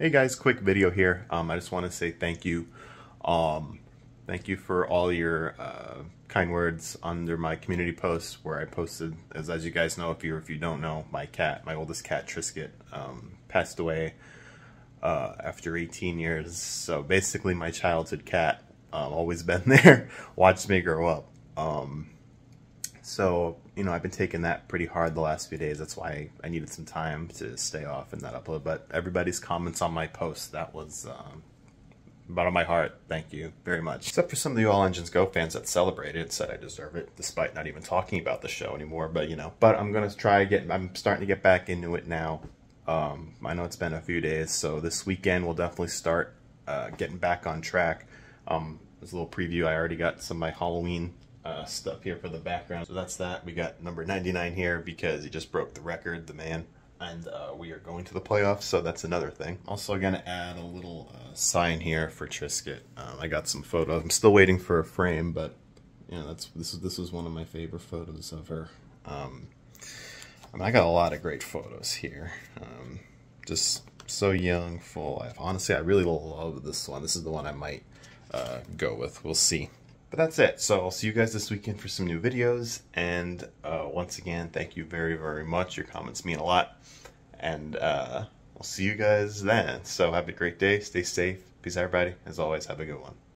Hey guys, quick video here. Um, I just want to say thank you. Um, thank you for all your uh, kind words under my community post where I posted, as, as you guys know, if you if you don't know, my cat, my oldest cat Trisket, um, passed away uh, after 18 years. So basically, my childhood cat, um, always been there, watched me grow up. So, you know, I've been taking that pretty hard the last few days. That's why I needed some time to stay off and that upload. But everybody's comments on my post, that was um, bottom of my heart. Thank you very much. Except for some of the All Engines Go fans that celebrated and said I deserve it, despite not even talking about the show anymore. But, you know, but I'm going to try get, I'm starting to get back into it now. Um, I know it's been a few days, so this weekend we'll definitely start uh, getting back on track. Um, as a little preview, I already got some of my Halloween uh, stuff here for the background. So that's that. We got number 99 here because he just broke the record, the man. And uh, we are going to the playoffs, so that's another thing. Also going to add a little uh, sign here for Trisket. Um, I got some photos. I'm still waiting for a frame, but you know, that's this is this is one of my favorite photos of her. Um, I mean, I got a lot of great photos here. Um, just so young, full life. Honestly, I really love this one. This is the one I might uh, go with. We'll see. But that's it. So I'll see you guys this weekend for some new videos. And uh, once again, thank you very, very much. Your comments mean a lot. And uh, we'll see you guys then. So have a great day. Stay safe. Peace, everybody. As always, have a good one.